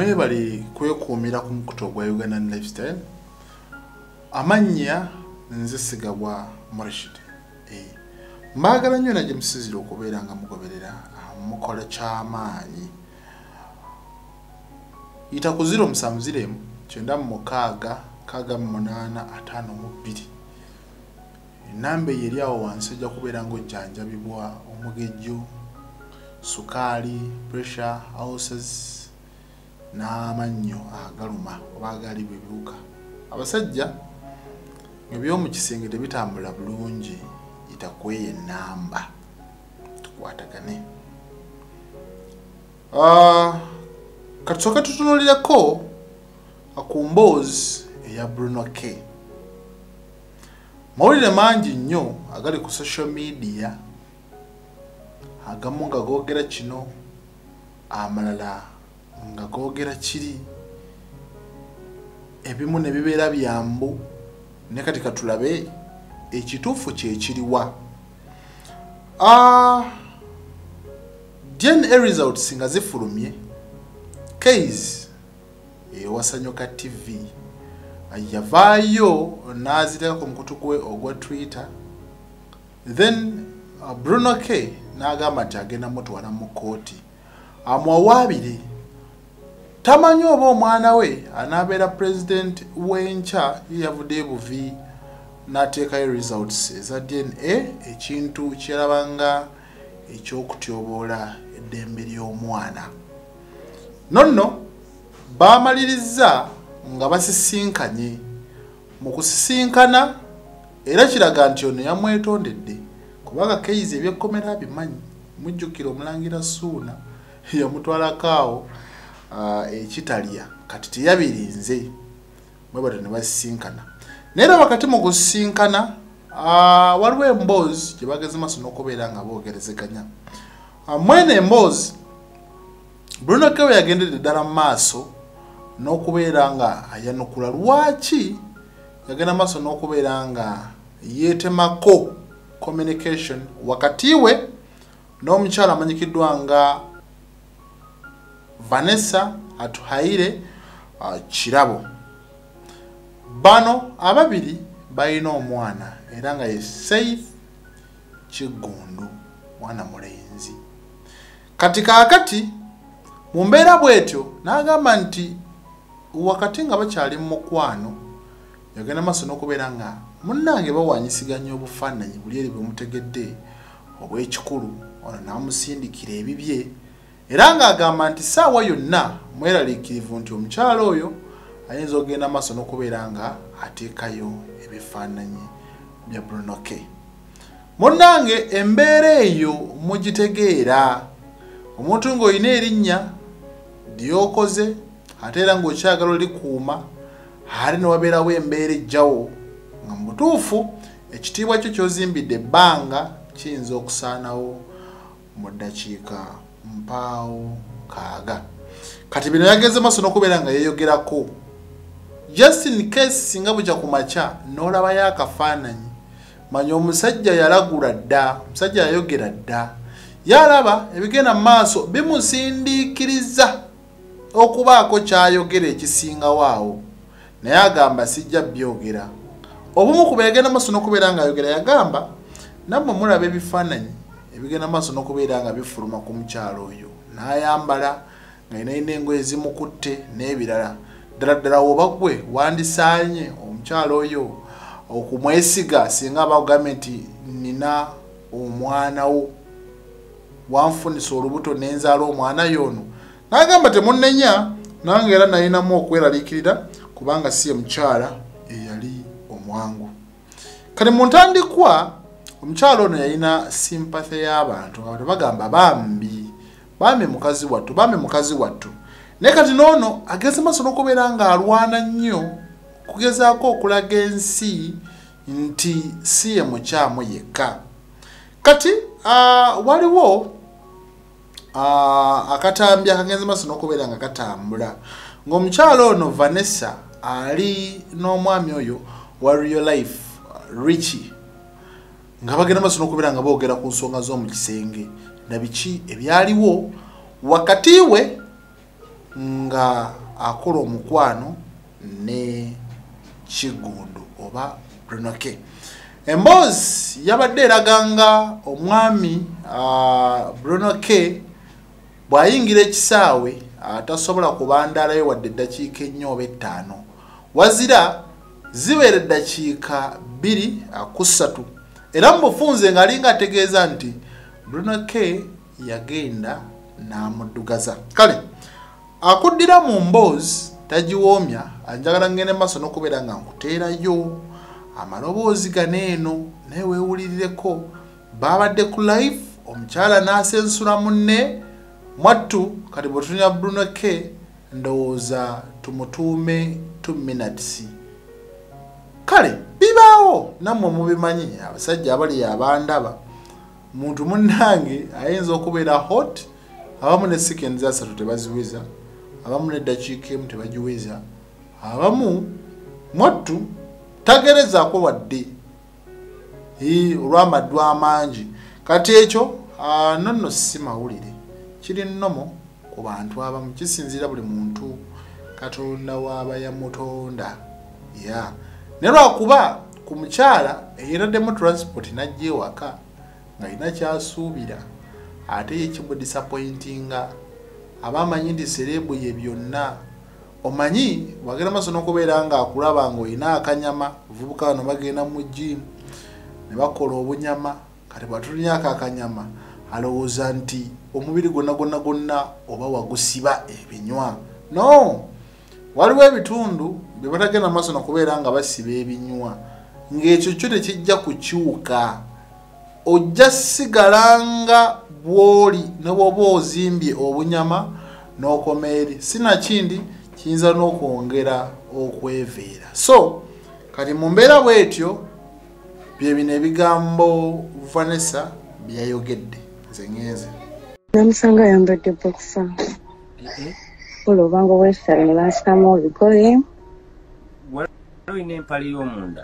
mwebali kwekuumira ku mukutu ogwa ugandan lifestyle amannya nze sigabwa morishid. Eh, mbaagala nnyo najye musizire okubeera nga mugoberera ah, mukola kyamaanyi. Yita ku 0 musanvu ziremu kyenda mu mukaaga kaaga mu munaana ataano mu bbiri. Enamba eyo eri awo wansi ojja kubeera ng'ojjanjabibwa omugejjo sukaali pressure houses n'amannyo agaluma oba agaalibwa ebiwuka abasajja eby'omu kisenge tebitambula bulungi yita kweyo enamba tukwatagane. Ah, katusooke tutunulireko ku mboozi eya bruno k mawulire mangi nnyo agali ku social media agamu nga googera kino amalala nga googera kiri ebimu ne bibeera byambu ne kati katulabe ekituufu kyekiriwa Ah, dna results nga zifulumye. Case ewasanyoka tv yavaayo n'aziteeka ku mukutu gwe ogwa twitter. Then bruno k n'agamba nti agenda mutwala mu kooti amwawaabire tamanyi oba omwana we anaabeera president w'enkya ye yavuddeyo buvi n'ateekayo results eza dna ekintu kyeraba nga ekyokutyoboola eddembe ly'omwana. Nonno baamaliriza nga basisinkanye. Mu kusisinkana era kiraga nti ono yamwetondedde kubanga keyizi ebyekkomera bimanyi mujjukira omulangira suuna yamutwalako awo ekitalya. Kati teyabirinze bwe batyo ne basisinkana. Naye era wakati mu kusisinkana ah, waliwo emboozi gye bageze maaso n'okubeera nga boogerezeganya. Ah, mwene emboozi bruno kewe yagendedde ddala mu maaso n'okubeera nga ayanukula. Lwaki yagenda maaso n'okubeera nga yeetemako communication? Wakati we n'omukyala amanyikiddwa nga vanessa atuhaire uh, kirabo bano ababiri balina omwana era nga ye safe kiggundu mwana mulenzi. Kati kaakati mu mbeera bw'etyo n'agamba nti wakati nga bakyali mu mukwano yagenda maaso n'okubeera nga munnange bawanyisiganya obufaananyi buli eri bwe mutegedde obw'ekikulu ono n'amusindikira ebibye era ng'agamba nti saawa yonna mweraliikirivu nti omukyala oyo ayinza okugenda maaso n'okubeera nga ateekayo ebifaananyi bya brunoke. Munnange embeera eyo mugitegeera. Omuntu ng'olina erinnya lyokoze ate era ng'okyagala olikuuma ate ne wabeerawo embeera ejjawo nga mu butuufu ekitiibwa kyo ky'ozimbidde ebbanga kiyinza okusaanawo mu ddakiika mpaawo kaaga. Kati bino yageze maaso n'okubeera nga yeeyogerako. Just in case singa bukya ku makya n'olabayo akafaananyi manya omusajja yalagula dda omusajja yayogera dda. Yalaba ebigenda mu maaso bimusindiikiriza okubaako kyayogera ekisingawo awo. Naye agamba sijja byogera. Obumu ku byagenda maaso n'okubeera nga ayogera yagamba nammwe mulaba ebifaananyi ebigenda maaso n'okubeera nga bifuluma ku mukyalo oyo. N'ayambala nga inayina engoye zimukutte n'ebirala. Ddala ddala woba gwe wandisaanye omukyalo oyo okumwesiga singa abagambye nti nina omwana wo. Wanfunisa olubuto nenzaala omwana yono n'agamba temunenya nange era nayinamu okweraliikirira kubanga si ye mukyala eyali omwangu. Kati mu ntandikwa omukyala ono yalina simpathe y'abantu nga tebagamba bambi bambi mukazi wattu bambi mukazi wattu. Naye kati noono ageze maaso n'okubeera ng'alwana nnyo kugezaako okulaga ensi nti si ye mukyamu yekka. Kati waliwo akatambi akagenze maaso n'okubeera nga katambula. Ng'omukyala ono vanessa ali n'omwami oyo wa real life richi nga bagenda maaso n'okubeera nga boogera ku nsonga z'omu kisenge. Na biki ebyaliwo? Wakati we nga akola omukwano ne kigundu oba brunoke. Emboozi yabadde eraganga omwami uh, brunoke bw'ayingira ekisaawe atasobola kubandaalayo wadde eddakiika ennyo oba ettaano. Wazira zibeera eddakiika bbiri akusatu era mu bufunze ng'alinga ategeeza nti brunoke yagenda n'amuddugaza. Kale akuddira mu mboozi tagiwoomya anjagala ngende maaso n'okubeera nga nkuteerayo amaloboozi gano eno naye weewulirireko baabadde ku life omukyala n'asensula munne mwattu kati bwe tunya brunoke ndowooza tumutuume two minutes kale bibaawo nammwe mubimanyi abasajja abali abandaba muntu munnange ayinza okubeera hot abamu ne sekendi asatu tebaziweza abamu neddakiika emu tebagiweza abamu mwattu tagerezaako wadde. Olw'amaddu amangi. Kati ekyo no nno si mawulire. Kiri nnomo ku bantu abamu kisinziira buli muntu. Katonda waaba yamutonda ya. Naye lwakuba ku mukyala eyeraddemu transport najja ewaka ng'alina kyasuubira ate yekimudisappointinga aba amanyi nti serebu ye byonna. Omanyi wagenda maaso n'okubeera ng'akulaba ng'olina akanyama vubuka bano bagenda mu jimu ne bakola obunyama kati bwatulinyako akanyama alowooza nti omubiri gwonna gwonna gwonna oba wagusiba ebinywa. No! Waliwo ebitundu bye batagenda maaso nokubeera nga basiba ebinywa ng'ekyo kyo tekijja kukyuka ojja sigalanga bw'oli ne bwoba ozimbye obunyama n'okoma eri. Sinakindi kiyinza n'okwongera okweveera. So kati mu mbeera bwetyo byebino ebigambo vanessa byayogedde nze ngenze. Namusanga ayambadde bokisa ola obanga owesale ne bansikamu olugoye olina empale y'omunda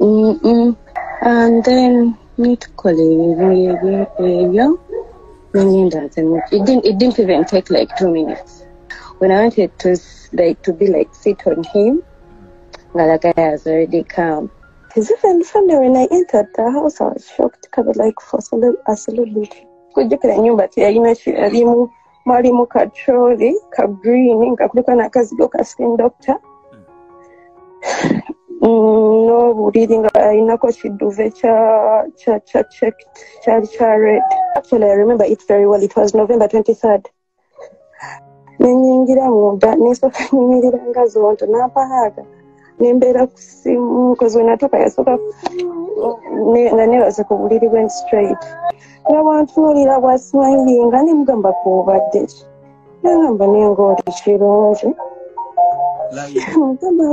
Mm-mm. and then nitukola ebintu ebyo nengenda nze mu- it didn't, it didn't even take like two minutes when i wanted to like to be like sit on him nga the guy has already come Because even funny when I entered the house, I was shocked. Covered like for cele- a celebrity. kujjukira ennyumba teyalina kirimu mwalimu katroli ka green nga kuliko n'akazigo ka skin doctor Mm, n'obuliri nga alinako kiduve kya kya kya checked kyali kya red. Actually i remember it very well. It was november 23rd nenyingira munda nesooka nyimirira nga zonto nampaaga. Nembeera ku simu kozi wenatuuka yasooka ne- nga nebaze ku buliri bwe ndi straight. Nga bwantunuulira bwasimayiringa nemugamba kuobadde ki? Nagamba nenga oli kirungi mugamba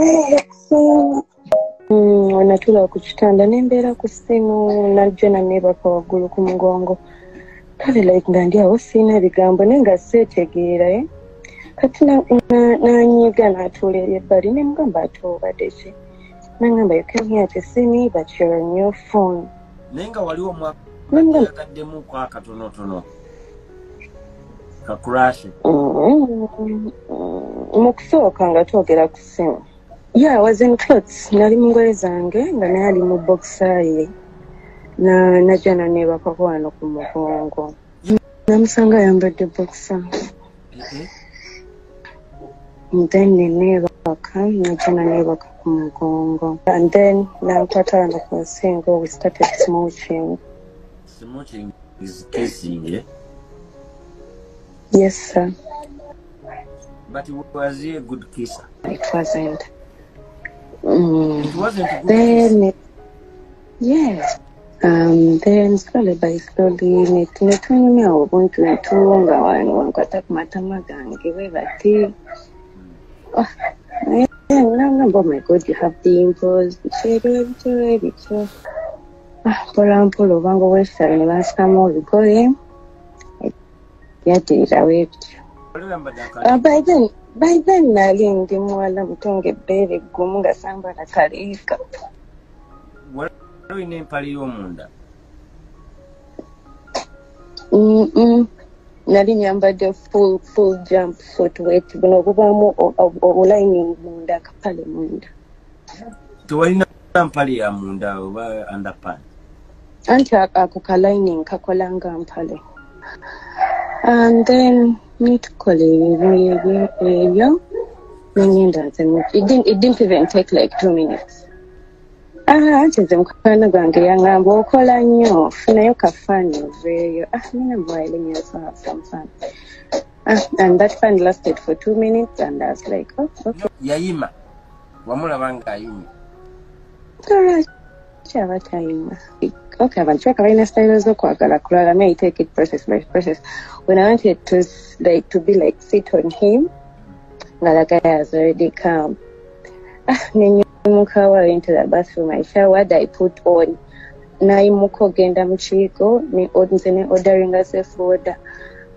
kusiima wenatuula ku kitanda nembeera ku simu najjo naneebaka waggulu ku mugongo. Kale like nga ndi awo siina bigambo naye nga seetegeera eh? kati na- na- nanyiga n'atuula eri ebbali nemugamba ate obadde ki? Nagamba you came here to see me but you're on your phone. Naye nga waliwo Nanga- omwakagaddemu ko akatonotono kakurashe Mm, mm, mu kusooka nga twogera ku simu yeah, I was in clothes. Nali mu ngoye zange nga naye ali mu bokisa ye. Na najja naneebakako wano ku mugongo. Namusanga ayambadde bokisa then neneebaka najja naneebaka ku mugongo. And then nankwata wano ku nsingo we started smooching smooching is kissing eh? yes sir. But was he a good kisser. It wasn't mm. it wasn't good Then, it, yes. Um, then slowly by slowly net- netunyumya obuntuntu nga wan- wankwata ku matama gange bwe bati Ah, naye nagamba oh my god you have dimples biki ebyo ebityo ebityo Ah, mpola mpola obanga owesale ne bansikamu olugoye ebityo yambadde Uh, akale by then by then nali ndi muwala mutonga ebbeere eggumu nga sambala kaleeka waliwo olina empale y'omunda nali nyambadde full full jump footwet buno obubaamu o- o- obulining munda akapale munda. Tewalina mpale ya munda oba underpan anti ako kalining kakola nga mpale. And then nitukola ebintu ebyo- ebyo nengenda nze mu- it didn't- it didn't even take like two minutes. Ah, anti nze mukwano gwange yaŋŋamba okola nnyo funayo kafaani oveeyo ah nina have some fun ah, and that fun lasted for two minutes and I was like oh, okay. Yayima. Wamulaba alright kyaba tayima okay abantu kyaka balina style z'okwagala kulala may I take it process by process. When I wanted to like to be like sit on him. Nga the guy has already come ah nenyimuka wa into the bathroom I showered I put on. Nayimuka ogenda mu kiiko ne nze ne orderinga sefuoda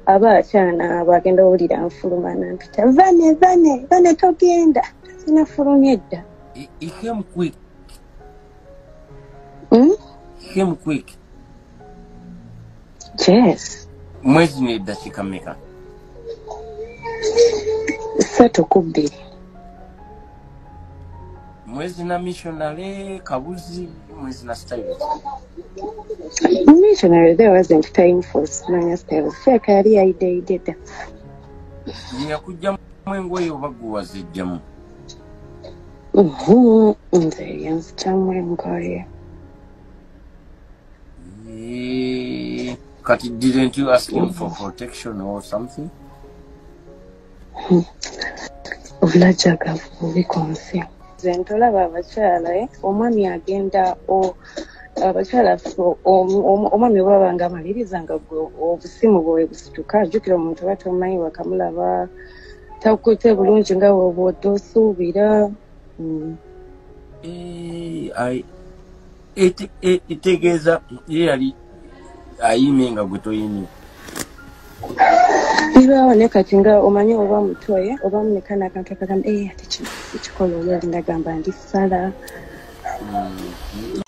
aba akyana abo agenda owulira nfuluma nampita vane vane vane togenda. Sinafulumye edda He- he came quick. Mm? he came quick yes. Mwezi neddakiika mmeka ssatu ku bbiri mwezi na missionary kabuzi mwezi na style. Missionary there wasn't time for smanya styles feeka yali yayideyide dda yeyakugjamu engoye oba gwe wazijjamu Mhm, nze yanzitamu engoye Eh, kati didn't you ask him for protection or something? Obulajjagavu bubi ku nsi nze ntolaba abakyala eh, omwami agenda o- abakyala ffe, om- om- omwami bwaba nga amaliriza nga gwe obusimu bwe busituka ajjukira omuntu oba tomanyi wakamulaba takute bulungi nga bwoba otosuubira etegeeza ye yali ayimye nga gwe toyimye. Bibaawo ne kati nga omanyi oba mutoye oba muneka nakantu akagamba ee ate kino sikikola oli ali ndagamba ndisala Mm.